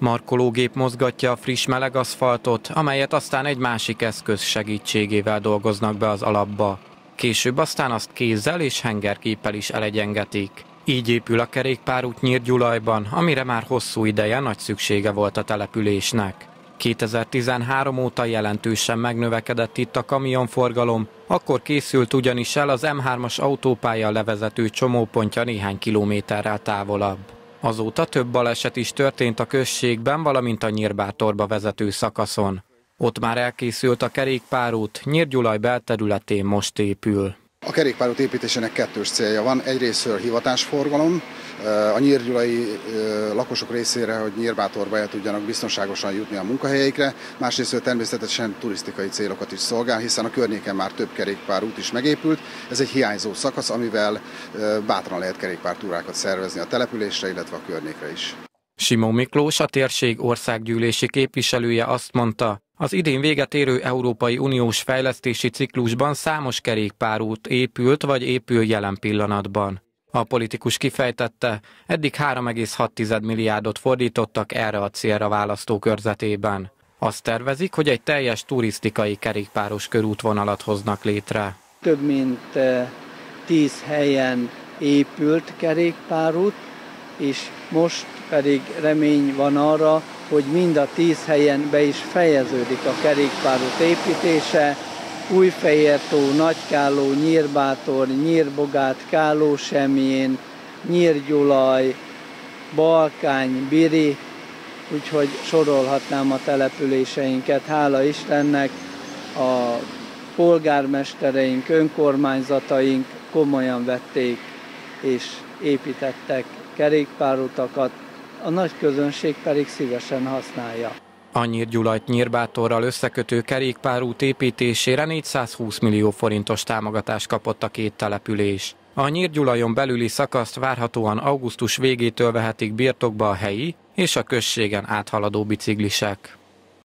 Markológép mozgatja a friss meleg aszfaltot, amelyet aztán egy másik eszköz segítségével dolgoznak be az alapba. Később aztán azt kézzel és hengerképpel is elegyengetik. Így épül a kerékpárút Nyírgyulajban, amire már hosszú ideje nagy szüksége volt a településnek. 2013 óta jelentősen megnövekedett itt a kamionforgalom, akkor készült ugyanis el az M3-as autópálya levezető csomópontja néhány kilométerrel távolabb. Azóta több baleset is történt a községben, valamint a Nyírbátorba vezető szakaszon. Ott már elkészült a kerékpárút, Nyírgyulaj belterületén most épül. A kerékpárút építésének kettős célja van. Egyrésztről hivatásforgalom, a nyírgyulai lakosok részére, hogy Nyírbátorba el tudjanak biztonságosan jutni a munkahelyeikre, másrészt természetesen turisztikai célokat is szolgál, hiszen a környéken már több kerékpárút is megépült. Ez egy hiányzó szakasz, amivel bátran lehet kerékpártúrákat szervezni a településre, illetve a környékre is. Simó Miklós, a térség országgyűlési képviselője azt mondta, az idén véget érő Európai Uniós fejlesztési ciklusban számos kerékpárút épült vagy épül jelen pillanatban. A politikus kifejtette, eddig 3,6 milliárdot fordítottak erre a célra választókörzetében. Azt tervezik, hogy egy teljes turisztikai kerékpáros körútvonalat hoznak létre. Több mint 10 eh, helyen épült kerékpárút, és most pedig remény van arra, hogy mind a 10 helyen be is fejeződik a kerékpárút építése, Újfehértó, Nagykáló, Nyírbátor, Nyírbogát, Kálósemjén, Nyírgyulaj, Balkány, Biri, úgyhogy sorolhatnám a településeinket. Hála Istennek a polgármestereink, önkormányzataink komolyan vették és építettek kerékpárutakat, a nagy közönség pedig szívesen használja. A Nyírgyulajt Nyírbátorral összekötő kerékpárút építésére 420 millió forintos támogatást kapott a két település. A Nyírgyulajon belüli szakaszt várhatóan augusztus végétől vehetik birtokba a helyi és a községen áthaladó biciklisek.